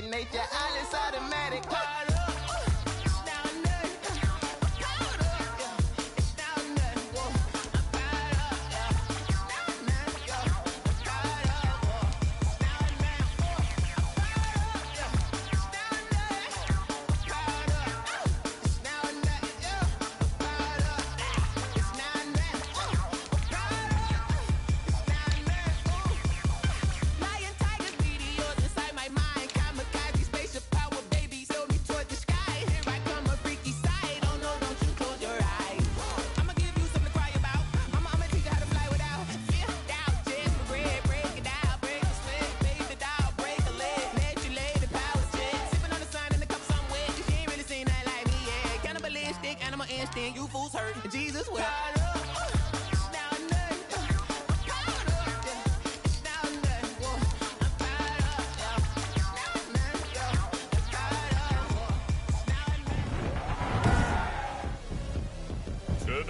can make your eyelids out of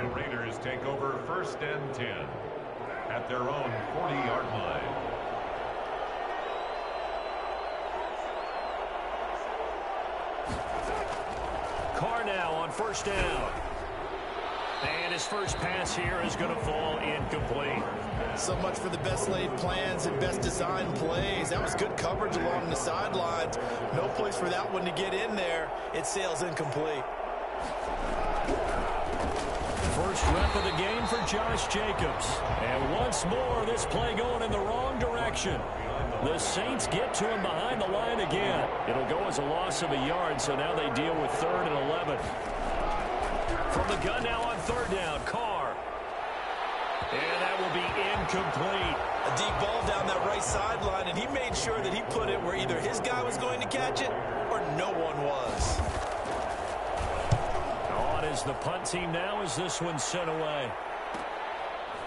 The Raiders take over first and 10 at their own 40-yard line. Carr now on first down. And his first pass here is going to fall incomplete. So much for the best laid plans and best designed plays. That was good coverage along the sidelines. No place for that one to get in there. It sails incomplete. First rep of the game for Josh Jacobs. And once more, this play going in the wrong direction. The Saints get to him behind the line again. It'll go as a loss of a yard, so now they deal with third and 11. From the gun now on third down, Carr. And that will be incomplete. A deep ball down that right sideline, and he made sure that he put it where either his guy was going to catch it or no one was. Is the punt team now as this one sent away.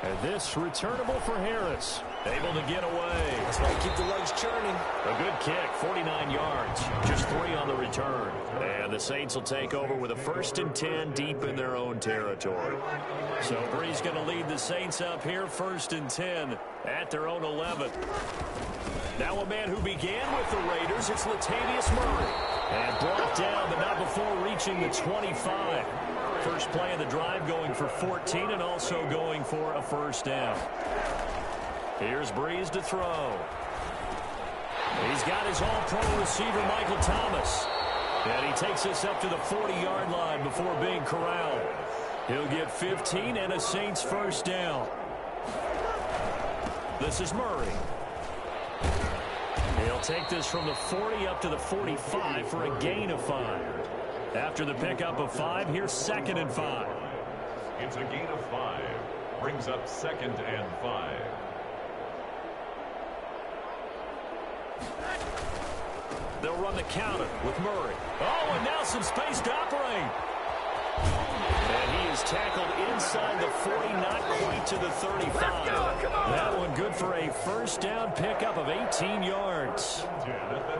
And this returnable for Harris. Able to get away. That's why you keep the legs churning. A good kick, 49 yards. Just three on the return. And the Saints will take over with a first and 10 deep in their own territory. So Brees going to lead the Saints up here first and 10 at their own 11. Now a man who began with the Raiders, it's Latavius Murray. And brought down, but not before reaching the 25. First play of the drive going for 14 and also going for a first down. Here's Brees to throw. He's got his all-pro receiver, Michael Thomas. And he takes us up to the 40-yard line before being corralled. He'll get 15 and a Saints first down. This is Murray. Take this from the 40 up to the 45 for a gain of five. After the pickup of five, here's second and five. It's a gain of five. Brings up second and five. They'll run the counter with Murray. Oh, and now some space to operate. And he is tackled inside the 40, not to the 35. That one good for a first down pickup of 18 yards.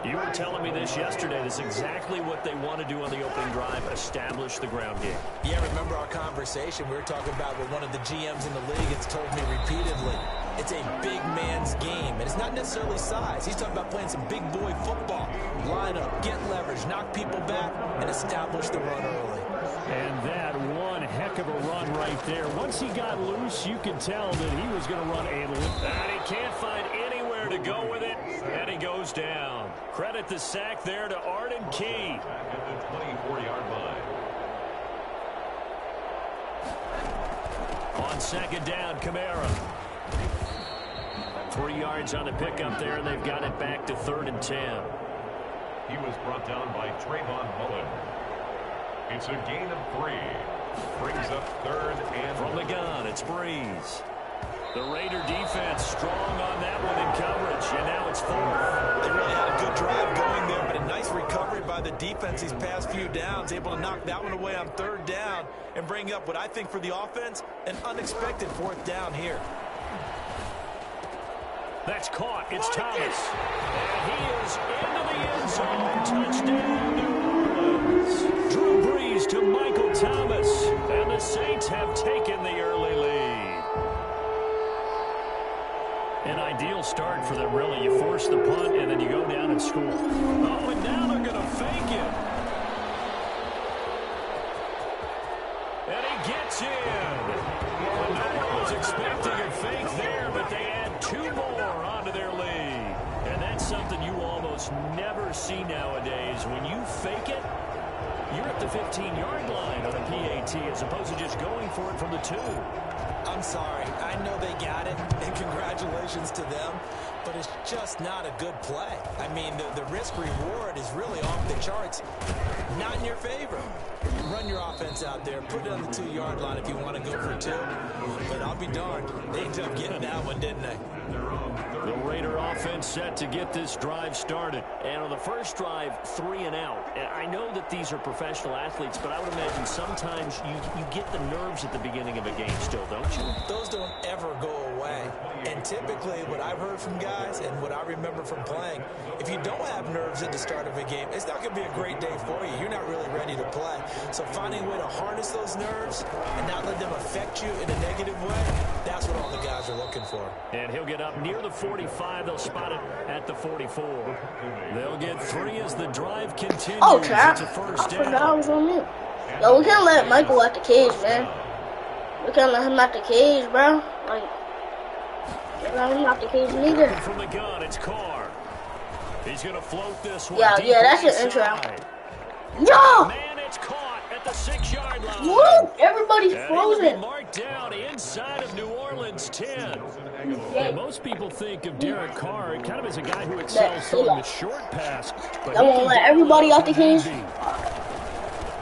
You were telling me this yesterday. This is exactly what they want to do on the opening drive, establish the ground game. Yeah, remember our conversation. We were talking about what one of the GMs in the league has told me repeatedly. It's a big man's game, and it's not necessarily size. He's talking about playing some big boy football. Line up, get leverage, knock people back, and establish the run early. And that heck of a run right there. Once he got loose, you could tell that he was going to run a And he can't find anywhere to go with it, and he goes down. Credit the sack there to Arden Key. At the 24-yard. On second down, Kamara. Three yards on the pickup there, and they've got it back to third and ten. He was brought down by Trayvon Mullen. It's a gain of three. Brings up third and... From the gun, it's Brees. The Raider defense strong on that one in coverage, and now it's fourth. They really had a good drive going there, but a nice recovery by the defense these past few downs, able to knock that one away on third down and bring up what I think for the offense, an unexpected fourth down here. That's caught. It's Thomas. And he is into the end zone. Touchdown, ideal start for them, really. You force the punt, and then you go down and score. Oh, and now they're going to fake it. And he gets in. Well, no one was expecting a fake there, but they add two more onto their lead. And that's something you almost never see nowadays. When you fake it, you're at the 15-yard line on a PAT as opposed to just going for it from the two. I'm sorry. I know they got it, and congratulations to them, but it's just not a good play. I mean, the, the risk-reward is really off the charts. Not in your favor. Run your offense out there. Put it on the two-yard line if you want to go for two. But I'll be darned. They ended up getting that one, didn't they? Raider offense set to get this drive started. And on the first drive, three and out. And I know that these are professional athletes, but I would imagine sometimes you, you get the nerves at the beginning of a game still, don't you? Those don't ever go away. And typically, what I've heard from guys and what I remember from playing, if you don't have nerves at the start of a game, it's not going to be a great day for you. You're not really ready to play. So finding a way to harness those nerves and not let them affect you in a negative way, that's what all the guys are looking for. And he'll get up near the 45. They'll spot it at the 44. They'll get three as the drive continues. Oh, crap. It's a I first forgot I was on mute. Yo, we can't let Michael out the cage, man. We can't let him out the cage, bro. Like, him out the cage neither. From the gun, it's Carr. He's going to float this one. Yeah, yeah, that's your intro. Yo! Man, it's caught at the six-yard line. Woo! Everybody's And frozen. marked down inside of New Orleans 10. And most people think of Derek Carr kind of as a guy who excels throwing the short pass. But he won't let everybody out the cage?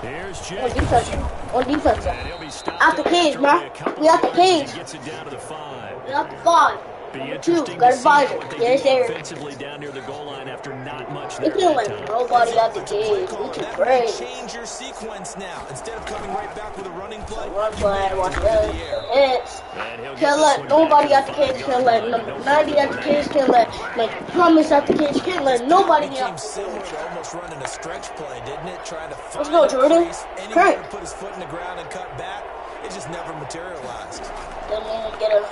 Here's On Jacobs. defense. On defense. And he'll be stopped Out the cage, man. bro. only a We out the yards as he cage. Gets it down to the five. We got the five. Two, interesting got to a see what they Yes, do offensively down near the goal line after not much We can't that nobody out the cage. We Caller, too that may crazy. change your sequence now. Instead of coming right back with a running play, Run you play, may have watch to go to this. the air. Hits. And he'll get Can't let nobody out the cage. Can't let 90 out the cage. Can't let like Thomas out the cage. Can't let nobody out the cage. almost running a stretch play, didn't it? Trying to Let's go, Jordan. Crank. put his foot in the ground and cut back. It just never materialized. Then we get a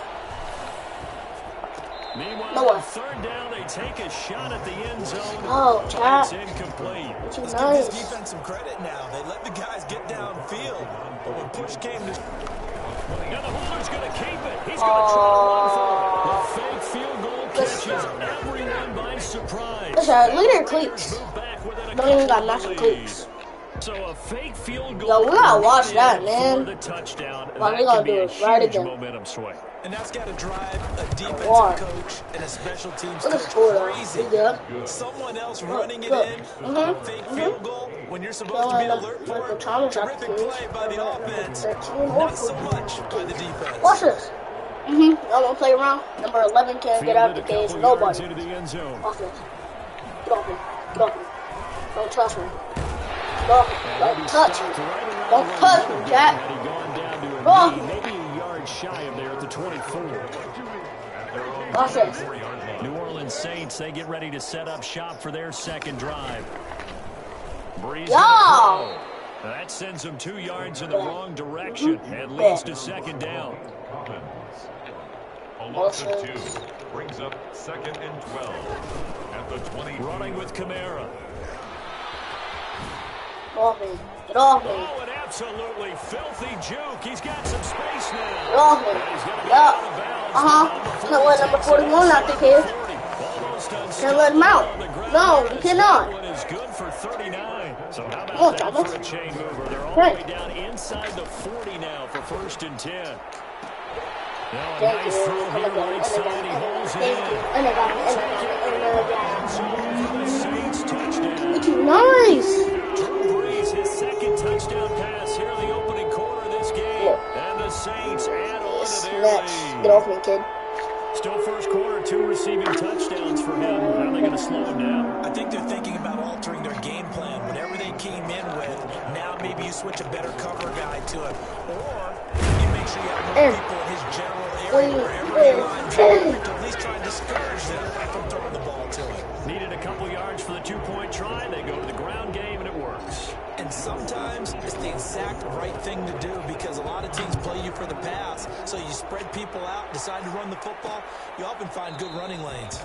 Meanwhile, Noah. on third down, they take a shot at the end zone. Oh, But Chad. It's incomplete. Let's nice. give this defense some credit now. They let the guys get downfield, but when push came to Now the holder's going to keep it. He's going to oh. try to run for it. The fake field goal Let's catches everyone by surprise. That's all right. Look at their cleats. Move back within a Don't even got couple of matching cleats. So a fake field goal. Yo, we gotta watch that, man. The touchdown. What that we gonna do is write it huge down. momentum swing. And that's got to drive a defensive War. coach and a special teams Look at coach score though. crazy. We good. Someone else running it look. in, Mhm, fake mhm. field goal, when you're supposed to be Going alert up for Michael it. Thomas Terrific cage. play by the Number offense, 13 not so much by the defense. Watch this. Mm-hmm. Y'all wanna play around? Number 11 can't get out of the Fielded a cage. couple Nobody. into the end zone. Off this. Get off me. Get off me. Don't trust me. Get off me. Don't touch me. Don't touch me, Jack. Had he gone down to a Oh. maybe a yard shy of there at the 24. Watch. New Orleans Saints, they get ready to set up shop for their second drive. Brees Yo! That sends them two yards in the wrong direction mm-hmm. and leads to second down. A loss of two brings up second and 12 at the 20. Running with Kamara. Get off me. Get off me. Oh, an absolutely filthy juke. He's got some space Get now. off me. And he's gonna get Yup. out of bounds. Uh-huh. Can't let number 41 out the. Almost Can't let him out. on the ground. No, we cannot. one is good for 39. So how about Oh, that Thomas. for a chain mover? They're all Right. the way down inside the 40 now for first and 10. Now a Thank nice you. throw here right side. He holds it in. Nice. Drew Brees, his second touchdown pass here in the opening quarter of this game. Yeah. And the Saints add on to their Snatch. lead. Get off me, kid. Still first quarter, two receiving touchdowns for him. How are they going to slow him down? I think they're thinking about altering their game plan. Whatever they came in with, now maybe you switch a better cover guy to it. Or you make sure you have more Eh. people in his general area wherever he lines up to at least try and discourage them from throwing the ball to him. Needed a couple yards for the two-point try. They go to the ground game, and it works. And sometimes it's the exact right thing to do because a lot of teams play you for the pass. So you spread people out, decide to run the football, you often find good running lanes.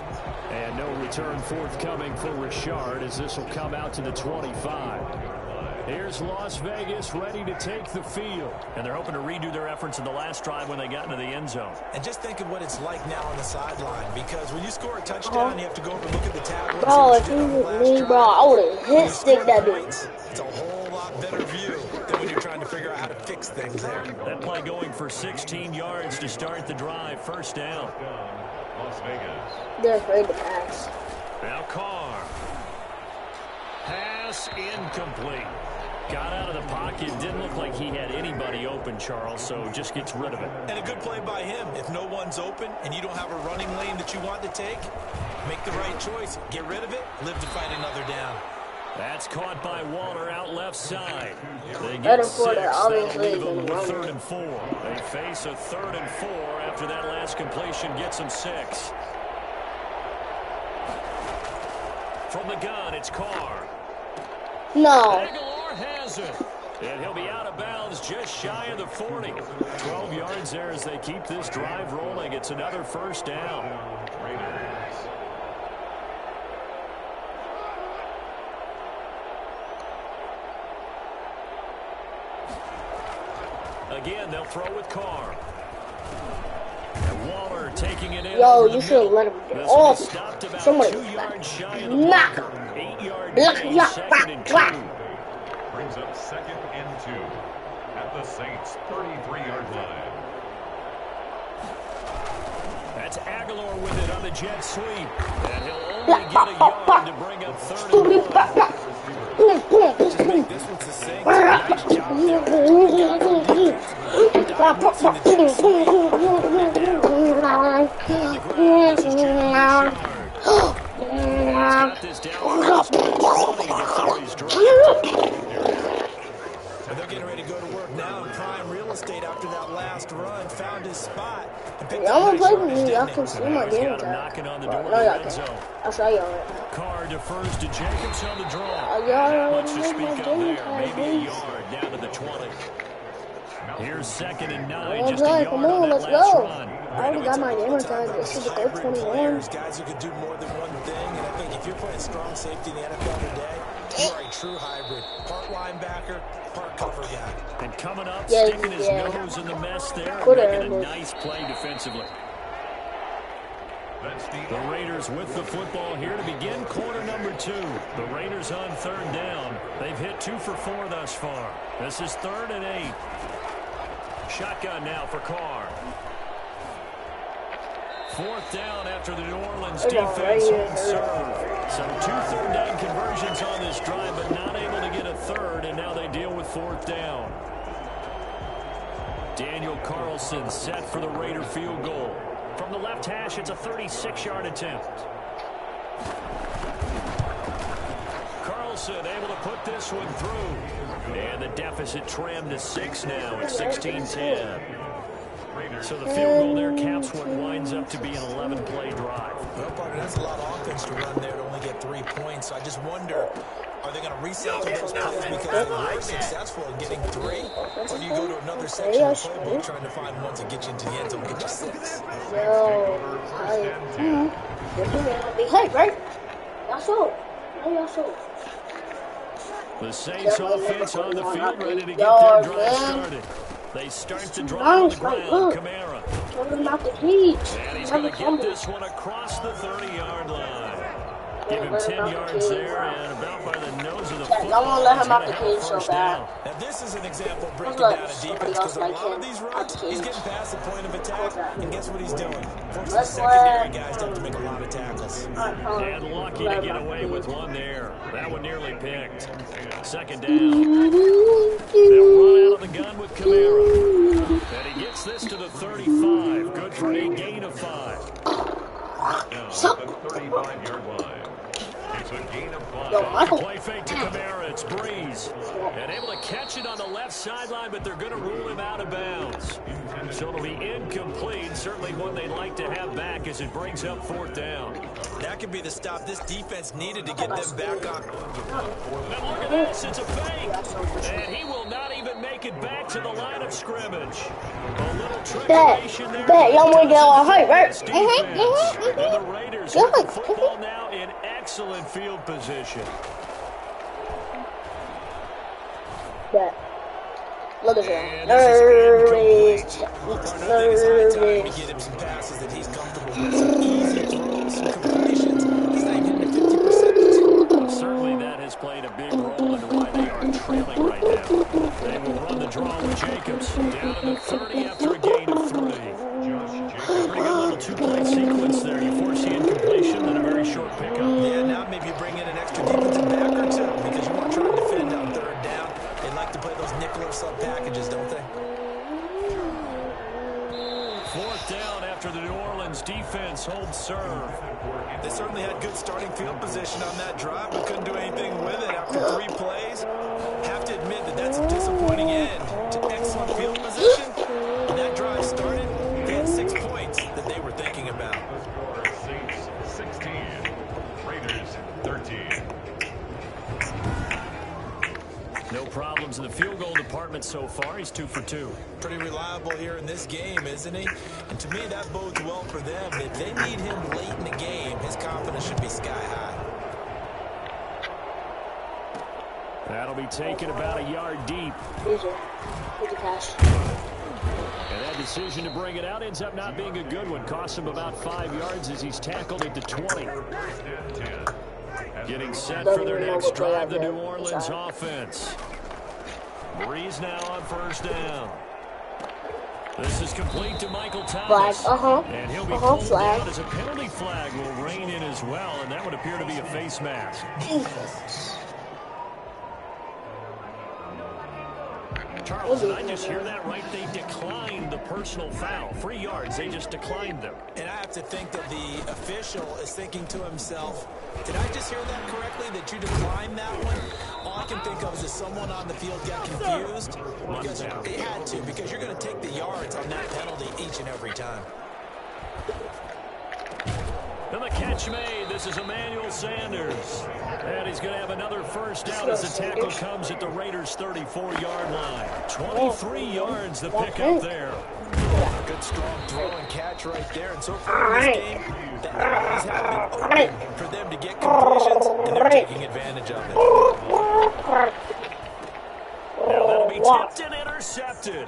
And no return forthcoming for Richard as this will come out to the 25. Here's Las Vegas ready to take the field. And they're hoping to redo their efforts in the last drive when they got into the end zone. And just think of what it's like now on the sideline because when you score a touchdown, uh-huh. you have to go over and look at the tackle. and see Bro, if you you did on the was me, bro, I would have hit stick that dude. There. That play going for 16 yards to start the drive. First down. Las Vegas. They're afraid to pass. Now Carr. Pass incomplete. Got out of the pocket. Didn't look like he had anybody open, Charles, so just gets rid of it. And a good play by him. If no one's open and you don't have a running lane that you want to take, make the right choice. Get rid of it. Live to fight another down. That's caught by Waller out left side. They get six. That'll leave them with third and four. They face a third and four after that last completion gets them six. From the gun, it's Carr. No. Agholor has it. And he'll be out of bounds just shy of the 40. 12 yards there as they keep this drive rolling. It's another first down. Raiders. Again, they'll throw with Carr. And Waller taking it in. Yo, over the you should have let him get This off. stopped Somebody two was yards shy knock. blocker. Eight-yard Block, block, block. Brings up second and two at the Saints' 33-yard line. That's Agholor with it on the jet sweep. And he'll only they're getting ready to go to work now in prime real estate after that last run. Found his spot. Y'all wanna play with me? Y'all can see my game got tag. knocking on the door no, y'all can. I'll show y'all right now. Carr defers to Jacobs on the draw. Y'all already much to made speak my game tag, Maybe a yard down to the 20. Here's second and nine. Well Just a yard Come on let's go. run. I already got my gamer tag. This is the goal 21. players, guys who can do more than one thing. And I think if you're playing strong safety in the NFL today, you are a true hybrid. Part linebacker, part cover guy. And coming up, Yeah, sticking his yeah. nose in the mess there, Good making a nice play defensively. The The Raiders with the football here to begin quarter number two. The Raiders on third down. They've hit two for four thus far. This is third and eight. Shotgun now for Carr. Fourth down after the New Orleans They're not defense ready So two third down conversions on this drive, but not able to get a third, and now they deal with fourth down. Daniel Carlson set for the Raider field goal. From the left hash, it's a 36-yard attempt. Carlson able to put this one through. And the deficit trimmed to six now at 16-10. So the field goal there caps what winds up to be an 11-play drive. Well, partner, that's a lot of offense to run there to only get three points. So I just wonder, are they going to recycle those plays because they were successful in getting three? Or do you go to another section of the playbook trying to find one to get you into the end zone and get you six? Yo, I, mm, they're doing it on the head, right? Y'all show. No, y'all show. The Saints offense on the field ready to get their drive started. They start the drive on the ground. Kamara. Tell them not to teach. And he's going to get this one across the 30-yard line. Give him 10 him out the yards there and about by the nose of the Check, football. I won't let him out the cage so bad. Now, this is an example of breaking down a defense because a lot of these runs, the he's getting past the point of attack, and guess what he's doing? Forces the secondary guys to have to make a lot of tackles. Alright, hold on. And lucky to get away cage. with one there. That one nearly picked. Second down. They'll run out of the gun with Kamara. And he gets this to the 35. Good for sideline, but they're going to rule him out of bounds. So it'll be incomplete. Certainly one they'd like to have back as it brings up fourth down. That could be the stop this defense needed to get them back on. And look at this. It's a fake. And he will not even make it back to the line of scrimmage. A little trickeration there. bet. Y'all wanna get all hype, right? Defense. Mhm, mhm, And the mhm. Raiders have the football now in excellent field position. Bet. Look at that. this is Nervous. I think it's high time to Nervous. get him some passes that he's comfortable with. Some easy throws, some completions. He's not even hitting 50%. Certainly that has played a big role into why they are trailing right now. They will run the draw with Jacobs. Down in the 30 holds serve. They certainly had good starting field position on that drive, but couldn't do anything with it after three plays. Have to admit that that's a disappointing end to excellent field position. When that drive started, they had six points that they were thinking about. Saints 16, Raiders 13. No problems in the field goal department so far. He's two for two. Pretty reliable here in this game, isn't he? And to me, that bodes well for them. If they need him late in the game, his confidence should be sky high. That'll be taken about a yard deep. Easy. Easy cash. And that decision to bring it out ends up not being a good one. Costs him about five yards as he's tackled at the 20. Getting set for their next drive, the New Orleans offense. Brees now on first down. This is complete to Michael Thomas. Flag, uh-huh. And he'll be Uh-huh, flag. down as a penalty flag will rein in as well, and that would appear to be a face mask. Jesus. Charles, did I just hear that right? They declined the personal foul. Three yards, they just declined them. And I have to think that the official is thinking to himself, did I just hear that correctly, that you declined that one? All I can think of is that someone on the field got confused. Because they had to, because you're going to take the yards on that penalty each and every time. And the catch made. This is Emmanuel Sanders. And he's going to have another first down as the tackle comes at the Raiders' 34-yard line. 23 yards the pickup there. Good strong throw and catch right there. And so far in this game, the have been open for them to get completions, and they're taking advantage of it. Now that'll be tipped and intercepted.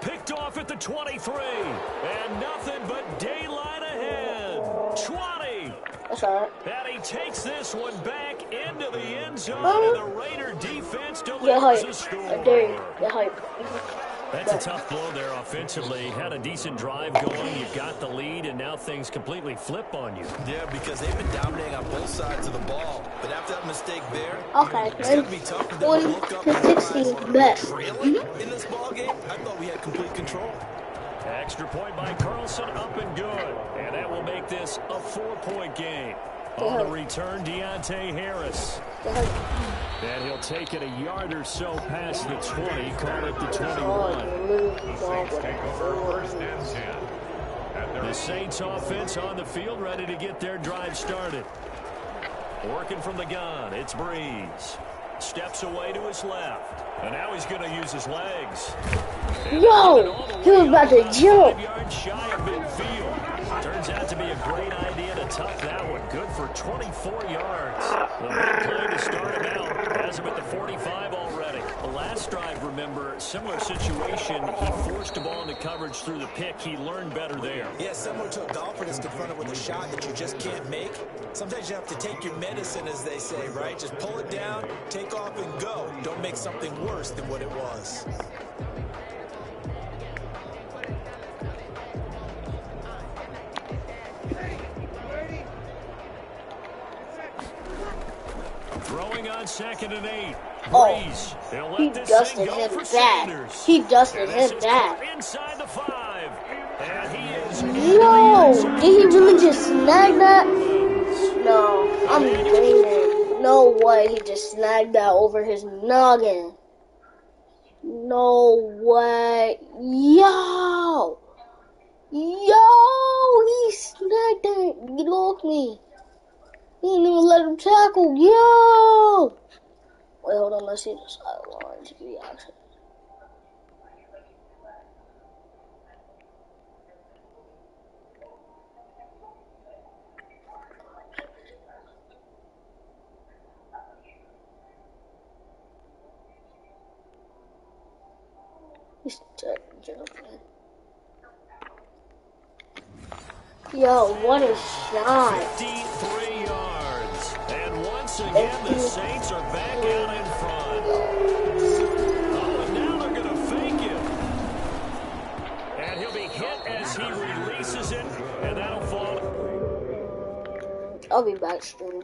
Picked off at the 23. And nothing but daylight ahead. 20. That's alright. And he takes this one back into the end zone, and the Raider defense delivers hype. a I dare you. score. Get hype. That's a tough blow there offensively. Had a decent drive going. You've got the lead, and now things completely flip on you. Yeah, because they've been dominating on both sides of the ball. But after that mistake there, Okay, it's going to be tough for them to look up and realize 16 bet. trailing in this ball game. I thought we had complete control. Extra point by Carlson, up and good. And that will make this a four-point game. On the return, Deonte Harris. Get hype. And he'll take it a yard or so past the 20, call it the Oh, 21. the Saints take over first and 10. The Saints offense on the field, ready to get their drive started. Working from the gun, it's Brees. Steps away to his left. And now he's going to use his legs. Yo! He was about to jump. Shy of. Turns out to be a great idea to tuck that one. Good for 24 yards. The big play to start him out. Has him at the 45 already. The last drive, remember, similar situation. He forced a ball into coverage through the pick. He learned better there. Yeah, similar to a golfer that's confronted with a shot that you just can't make. Sometimes you have to take your medicine, as they say, right? Just pull it down, take off, and go. Don't make something worse than what it was. Throwing on second and eight. Oh, Brees. They'll let He dusted him bad. He dusted him bad. caught Inside the five. And Yo! Did he really just snag that? No, I'm gaming. No way he just snagged that over his noggin. No way. Yo! Yo! He snagged that. Off me. He didn't even let him tackle. Yo! Wait, hold on. Let's see the sidelines reaction. He's dead, gentlemen. Yo, what a shot. 53 yards. And once again, the Saints are back out in front. Oh, and now they're going to fake. And he'll be hit as he releases it, and that'll fall. I'll be back soon.